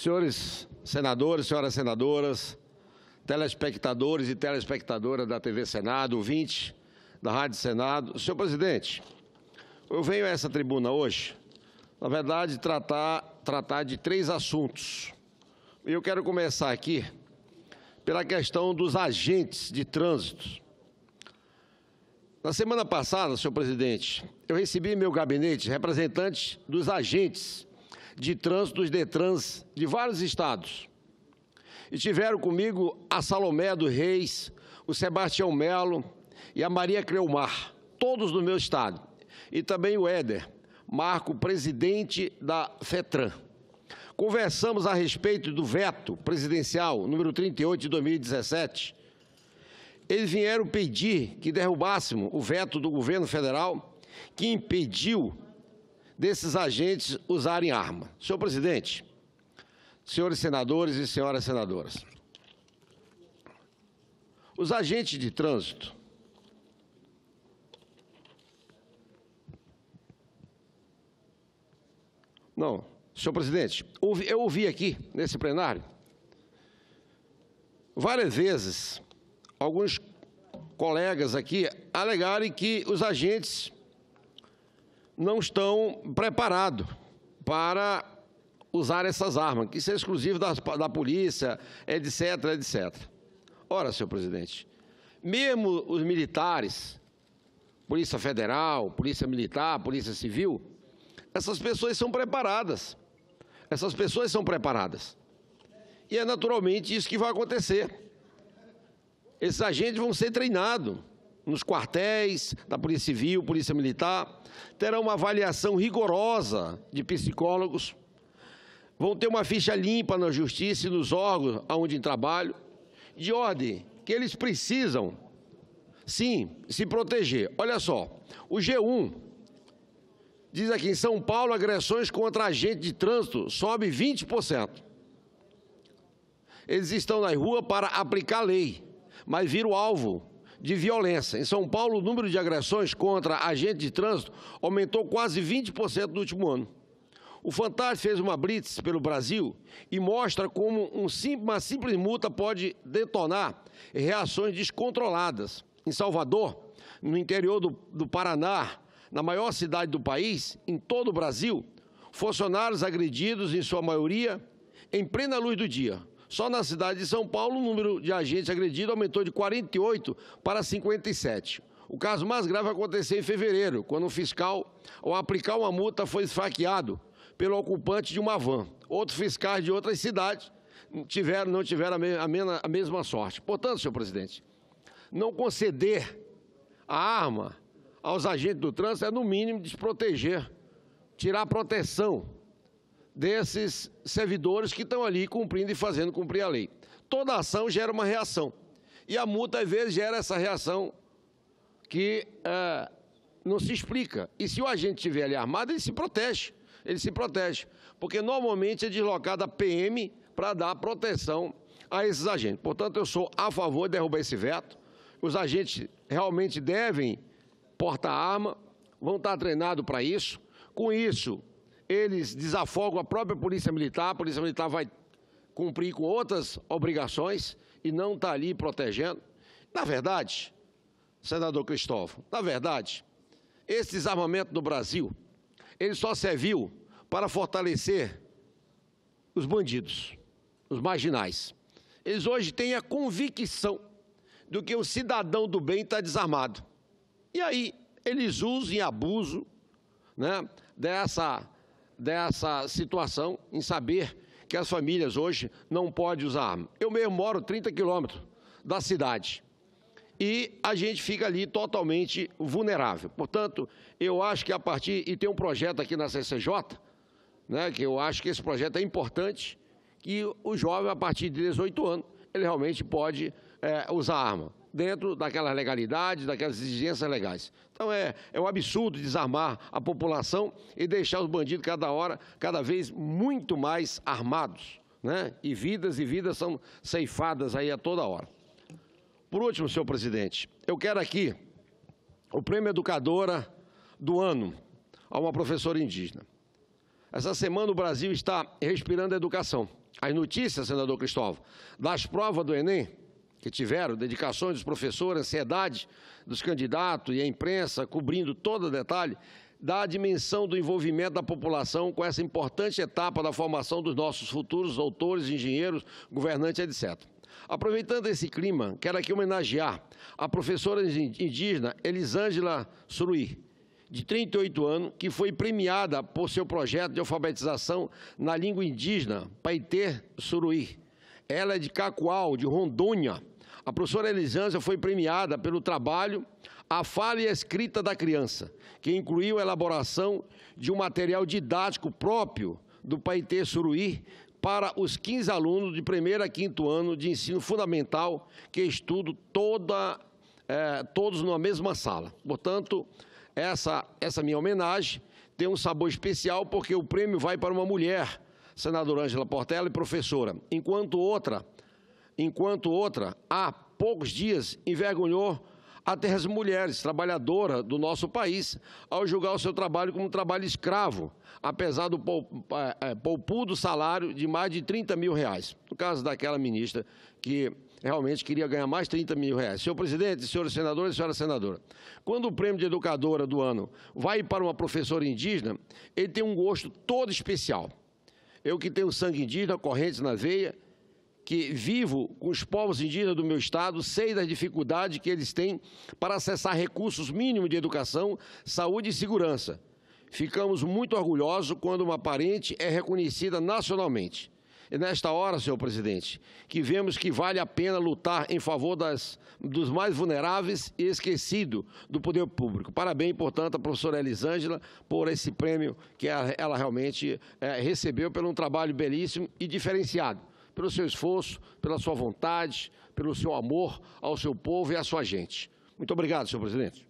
Senhores senadores, senhoras senadoras, telespectadores e telespectadoras da TV Senado, ouvintes da Rádio Senado. Senhor presidente, eu venho a essa tribuna hoje, na verdade, tratar, tratar de três assuntos. E eu quero começar aqui pela questão dos agentes de trânsito. Na semana passada, senhor presidente, eu recebi em meu gabinete representantes dos agentes de trânsito dos Detrans de vários estados. E tiveram comigo a Salomé dos Reis, o Sebastião Melo e a Maria Creumar, todos do meu estado. E também o Éder, Marco, presidente da FETRAN. Conversamos a respeito do veto presidencial número 38 de 2017. Eles vieram pedir que derrubássemos o veto do governo federal que impediu desses agentes usarem arma. Senhor presidente, senhores senadores e senhoras senadoras, os agentes de trânsito Não, senhor presidente, eu ouvi aqui nesse plenário várias vezes alguns colegas aqui alegarem que os agentes não estão preparados para usar essas armas, que isso é exclusivo da, da polícia, etc, etc. Ora, senhor presidente, mesmo os militares, Polícia Federal, Polícia Militar, Polícia Civil, essas pessoas são preparadas. Essas pessoas são preparadas. E é naturalmente isso que vai acontecer. Esses agentes vão ser treinados nos quartéis da Polícia Civil, Polícia Militar, terão uma avaliação rigorosa de psicólogos, vão ter uma ficha limpa na justiça e nos órgãos onde trabalho, de ordem que eles precisam, sim, se proteger. Olha só, o G1 diz aqui em São Paulo, agressões contra agente de trânsito sobe 20%. Eles estão na rua para aplicar a lei, mas viram alvo de violência. Em São Paulo, o número de agressões contra agentes de trânsito aumentou quase 20% no último ano. O Fantástico fez uma blitz pelo Brasil e mostra como um uma simples multa pode detonar reações descontroladas. Em Salvador, no interior do, do Paraná, na maior cidade do país, em todo o Brasil, funcionários agredidos, em sua maioria, em plena luz do dia. Só na cidade de São Paulo, o número de agentes agredidos aumentou de 48 para 57. O caso mais grave aconteceu em fevereiro, quando um fiscal, ao aplicar uma multa, foi esfaqueado pelo ocupante de uma van. Outros fiscais de outras cidades tiveram, não tiveram a, me, a, mesma sorte. Portanto, senhor presidente, não conceder a arma aos agentes do trânsito é, no mínimo, desproteger, tirar proteção desses servidores que estão ali cumprindo e fazendo cumprir a lei. Toda ação gera uma reação. E a multa, às vezes, gera essa reação que é, não se explica. E se o agente estiver ali armado, ele se protege. Ele se protege. Porque normalmente é deslocada a PM para dar proteção a esses agentes. Portanto, eu sou a favor de derrubar esse veto. Os agentes realmente devem portar arma, vão estar treinados para isso. Com isso, eles desafogam a própria Polícia Militar, a Polícia Militar vai cumprir com outras obrigações e não está ali protegendo. Na verdade, senador Cristóvão, na verdade, esse desarmamento no Brasil, ele só serviu para fortalecer os bandidos, os marginais. Eles hoje têm a convicção do que o cidadão do bem está desarmado. E aí, eles usam e abusam né, dessa dessa situação, em saber que as famílias hoje não podem usar arma. Eu mesmo moro 30 quilômetros da cidade e a gente fica ali totalmente vulnerável. Portanto, eu acho que a partir, e tem um projeto aqui na CCJ, né, que eu acho que esse projeto é importante, que o jovem, a partir de 18 anos, ele realmente pode é, usar arma dentro daquelas legalidades, daquelas exigências legais. Então é, é um absurdo desarmar a população e deixar os bandidos cada hora, cada vez muito mais armados. Né? E vidas e vidas são ceifadas aí a toda hora. Por último, senhor presidente, eu quero aqui o prêmio Educadora do ano a uma professora indígena. Essa semana o Brasil está respirando educação. As notícias, senador Cristóvão, das provas do Enem, que tiveram, dedicações dos professores, ansiedade dos candidatos e a imprensa cobrindo todo o detalhe, dá a dimensão do envolvimento da população com essa importante etapa da formação dos nossos futuros doutores, engenheiros, governantes, etc. Aproveitando esse clima, quero aqui homenagear a professora indígena Elisângela Suruí, de 38 anos, que foi premiada por seu projeto de alfabetização na língua indígena Paitê Suruí. Ela é de Cacoal, de Rondônia. A professora Elisângela foi premiada pelo trabalho A Fala e a Escrita da Criança, que incluiu a elaboração de um material didático próprio do Paitê Suruí para os 15 alunos de primeiro a quinto ano de ensino fundamental que estudam toda, é, todos numa mesma sala. Portanto, essa, essa minha homenagem tem um sabor especial porque o prêmio vai para uma mulher, senadora Ângela Portela e professora, enquanto outra, enquanto outra, há poucos dias envergonhou até as mulheres trabalhadoras do nosso país ao julgar o seu trabalho como trabalho escravo, apesar do é, poupudo salário de mais de 30 mil reais. No caso daquela ministra que realmente queria ganhar mais 30 mil reais. Senhor presidente, senhores e senhora senadora, quando o prêmio de educadora do ano vai para uma professora indígena, ele tem um gosto todo especial. Eu que tenho sangue indígena, correntes na veia, que vivo com os povos indígenas do meu estado, sei das dificuldades que eles têm para acessar recursos mínimos de educação, saúde e segurança. Ficamos muito orgulhosos quando uma parente é reconhecida nacionalmente. É nesta hora, senhor presidente, que vemos que vale a pena lutar em favor das, dos mais vulneráveis e esquecidos do poder público. Parabéns, portanto, à professora Elisângela por esse prêmio que ela, ela realmente é, recebeu pelo um trabalho belíssimo e diferenciado, pelo seu esforço, pela sua vontade, pelo seu amor ao seu povo e à sua gente. Muito obrigado, senhor presidente.